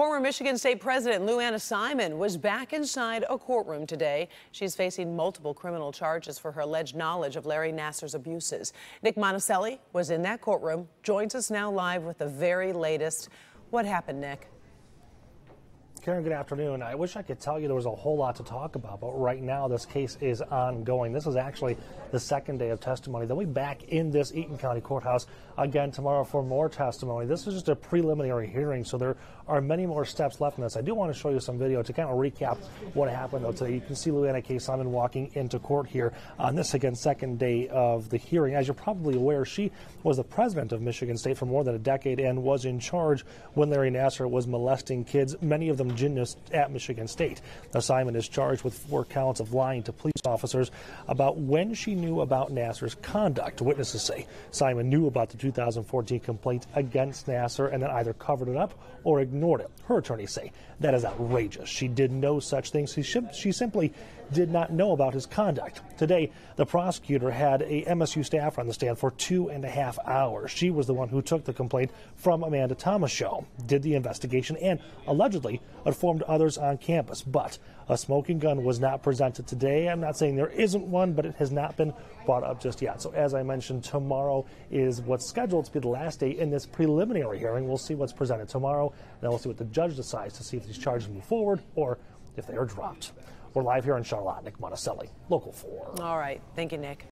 Former Michigan State President Lou Anna Simon was back inside a courtroom today. She's facing multiple criminal charges for her alleged knowledge of Larry Nassar's abuses. Nick Monacelli was in that courtroom, joins us now live with the very latest. What happened, Nick? Karen, good afternoon. I wish I could tell you there was a whole lot to talk about, but right now this case is ongoing. This is actually the second day of testimony. They'll be back in this Eaton County Courthouse again tomorrow for more testimony. This is just a preliminary hearing, so there are many more steps left in this. I do want to show you some video to kind of recap what happened though today. You can see Lou Anna K. Simon walking into court here on this again second day of the hearing. As you're probably aware, she was the president of Michigan State for more than a decade and was in charge when Larry Nassar was molesting kids, many of them at Michigan State. Simon is charged with four counts of lying to police officers about when she knew about Nassar's conduct. Witnesses say Simon knew about the 2014 complaint against Nassar and then either covered it up or ignored it. Her attorneys say that is outrageous. She did no such thing. She, she simply did not know about his conduct. Today, the prosecutor had a MSU staffer on the stand for two and a half hours. She was the one who took the complaint from Amanda Thomashow, did the investigation, and allegedly informed others on campus. But a smoking gun was not presented today. I'm not saying there isn't one, but it has not been brought up just yet. So, as I mentioned, tomorrow is what's scheduled to be the last day in this preliminary hearing. We'll see what's presented tomorrow, and then we'll see what the judge decides to see if these charges move forward or if they are dropped. We're live here in Charlotte. Nick Monacelli, Local 4. All right. Thank you, Nick.